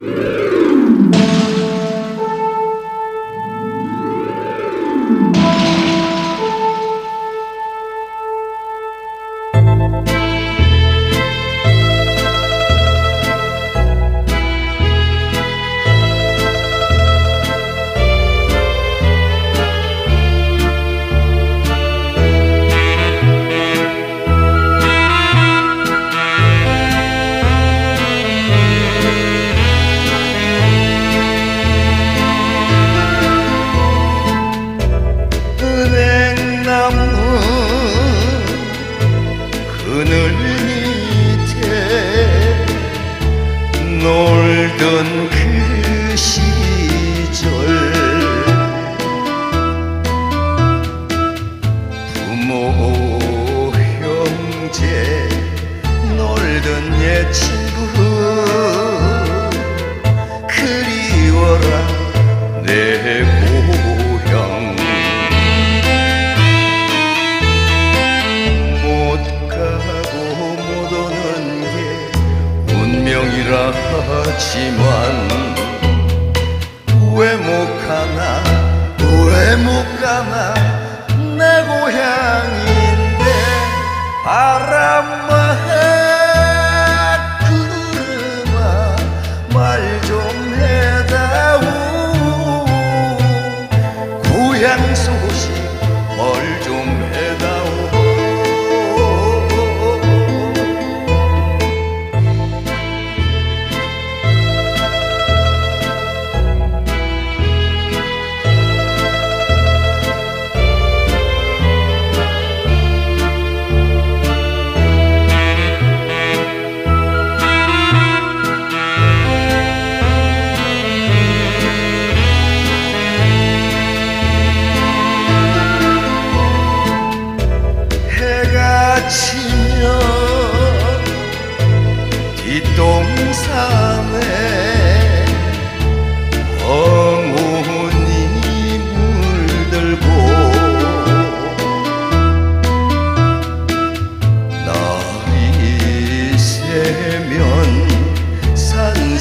Yeah. 놀던 그 시절. 부모 형제 놀던 옛친 하지만 왜 못 가나 왜 못 가나 내 고향인데 바람아 구름아 말 좀 해다오. 고향 소식 뭘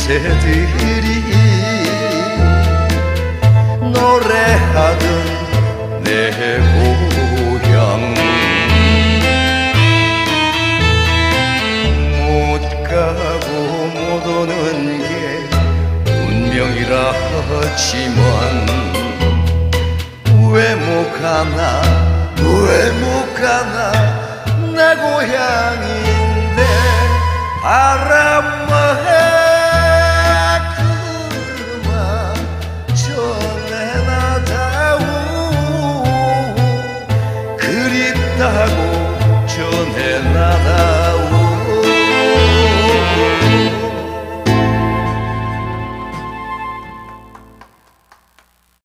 새들이 노래하던 내 고향. 못 가고 못 오는 게 운명이라 하지만 왜 못 가나 왜 못 가나 그립다고 전해나다오